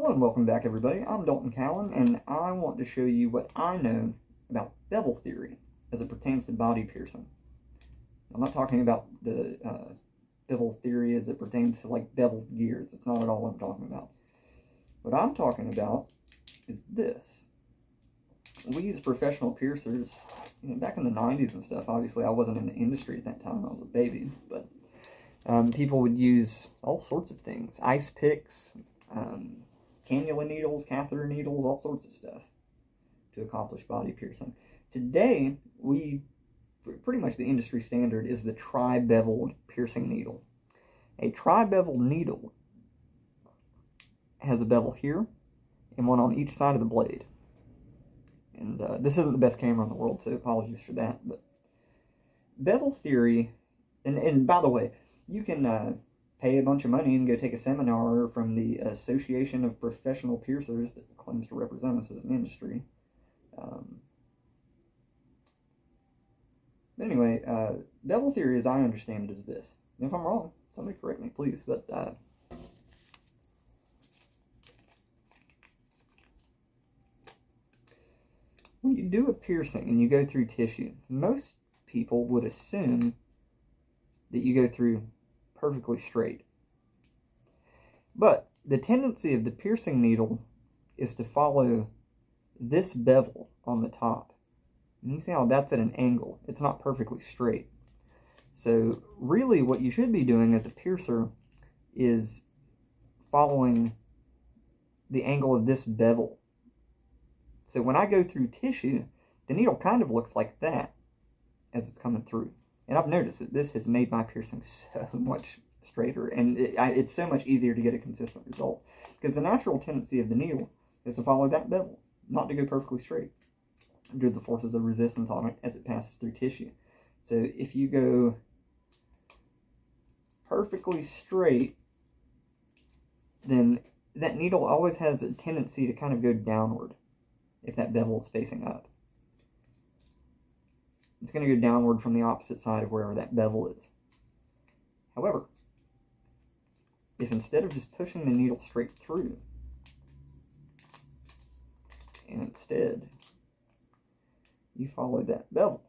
Hello and welcome back everybody. I'm Dalton Cowan and I want to show you what I know about bevel theory as it pertains to body piercing. I'm not talking about the uh, bevel theory as it pertains to like beveled gears. It's not at all what I'm talking about. What I'm talking about is this. We as professional piercers, you know, back in the 90s and stuff, obviously I wasn't in the industry at that time, I was a baby, but um, people would use all sorts of things. Ice picks, um, cannula needles, catheter needles, all sorts of stuff to accomplish body piercing. Today, we pretty much the industry standard is the tri-beveled piercing needle. A tri-beveled needle has a bevel here and one on each side of the blade. And uh, this isn't the best camera in the world, so apologies for that. But bevel theory, and, and by the way, you can uh, pay a bunch of money and go take a seminar from the Association of Professional Piercers that claims to represent us as an industry. Um, but anyway, uh, bevel theory, as I understand it, is this. If I'm wrong, somebody correct me, please. But uh, when you do a piercing and you go through tissue, most people would assume that you go through perfectly straight. But the tendency of the piercing needle is to follow this bevel on the top. And you see how that's at an angle. It's not perfectly straight. So really what you should be doing as a piercer is following the angle of this bevel. So when I go through tissue, the needle kind of looks like that as it's coming through. And I've noticed that this has made my piercing so much straighter, and it, I, it's so much easier to get a consistent result. Because the natural tendency of the needle is to follow that bevel, not to go perfectly straight, due to the forces of resistance on it as it passes through tissue. So if you go perfectly straight, then that needle always has a tendency to kind of go downward if that bevel is facing up it's going to go downward from the opposite side of wherever that bevel is. However, if instead of just pushing the needle straight through, and instead you follow that bevel,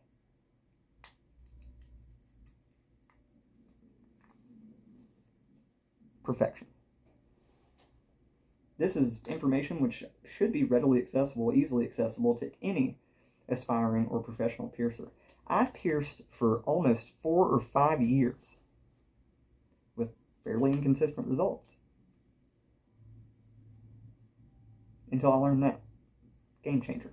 perfection. This is information which should be readily accessible, easily accessible to any aspiring or professional piercer. I pierced for almost four or five years with fairly inconsistent results. Until I learned that. Game changer.